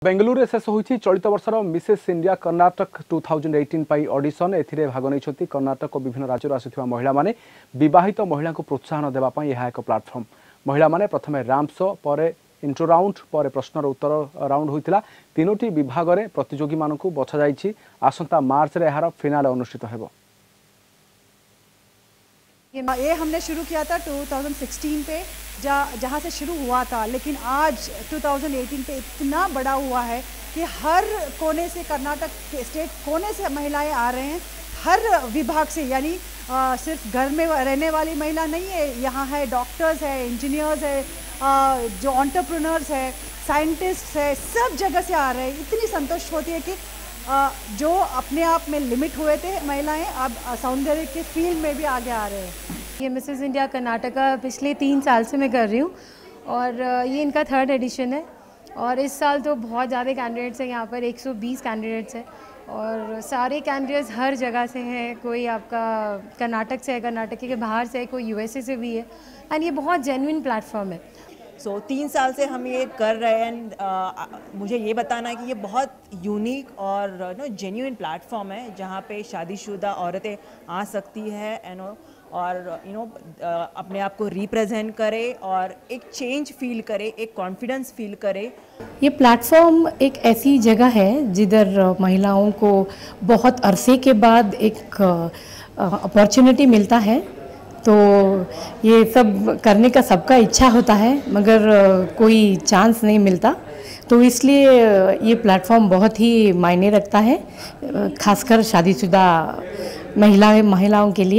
ବେଙ୍ଗାଲୁରୁରେ ଶେଷ ହୋଇଛି ଚଳିତ ବର୍ଷର Mrs India Karnataka two thousand eighteen ପାଇଁ ଅଡିସନ୍ ଏଥିରେ ଭାଗ ନେଇଛନ୍ତି କର୍ଣ୍ଣାଟକ ଓ ବିଭିନ୍ନ ରାଜ୍ୟରୁ ଆସିଥିବା ମହିଳାମାନେ ବିବାହିତ ମହିଳାଙ୍କୁ ପ୍ରୋତ୍ସାହନ ଦେବା ପାଇଁ ଏହା ଏକ ପ୍ଲାଟଫର୍ମ ମହିଳାମାନେ ପ୍ରଥମେ ରାମ୍ପ ଶୋ ପରେ ଇଣ୍ଟ୍ରୋ ରାଉଣ୍ଡ ପରେ ପ୍ରଶ୍ନର ଉତ୍ତର ରାଉଣ୍ଡ ହୋଇଥିଲା ତିନୋଟି ବିଭାଗରେ ପ୍ରତିଯୋଗୀମାନଙ୍କୁ ବଛାଯାଇଛି ଆସନ୍ତା ମାର୍ଚ୍ଚରେ ଏହାର ଫିନାଲେ ଅନୁଷ୍ଠିତ ହେବ ये ये हमने शुरू किया था 2016 पे जा जहाँ से शुरू हुआ था लेकिन आज 2018 पे इतना बड़ा हुआ है कि हर कोने से कर्नाटक के स्टेट कोने से महिलाएँ आ रहे हैं हर विभाग से यानी सिर्फ़ घर में रहने वाली महिला नहीं है यहाँ है डॉक्टर्स है इंजीनियर्स है आ, जो ऑन्टरप्रनर्स है साइंटिस्ट है सब जगह से आ रहे हैं। इतनी संतुष्ट होती है कि आ, जो अपने आप में लिमिट हुए थे महिलाएँ अब सौंदर्य के फ़ील्ड में भी आगे आ रहे हैं। ये मिसेस इंडिया कर्नाटका पिछले तीन साल से मैं कर रही हूँ और ये इनका थर्ड एडिशन है और इस साल तो बहुत ज़्यादा कैंडिडेट्स हैं यहाँ पर 120 कैंडिडेट्स हैं और सारे कैंडिडेट्स हर जगह से हैं कोई आपका कर्नाटक से है कर्नाटक के बाहर से है कोई यूएसए से भी है एंड ये बहुत जेन्युइन प्लेटफॉर्म है। सो so, तीन साल से हम ये कर रहे हैं मुझे ये बताना है कि ये बहुत यूनिक और नो जेन्यून प्लेटफॉर्म है जहाँ पे शादीशुदा औरतें आ सकती है नो और यू नो अपने आप को रिप्रेजेंट करे और एक चेंज फील करे, एक कॉन्फिडेंस फील करे। ये प्लेटफॉर्म एक ऐसी जगह है जिधर महिलाओं को बहुत अरसे के बाद एक अपॉर्चुनिटी मिलता है। तो ये सब करने का सबका इच्छा होता है, मगर कोई चांस नहीं मिलता। तो इसलिए ये प्लेटफॉर्म बहुत ही मायने रखता है खासकर शादीशुदा महिला महिलाओं के लिए।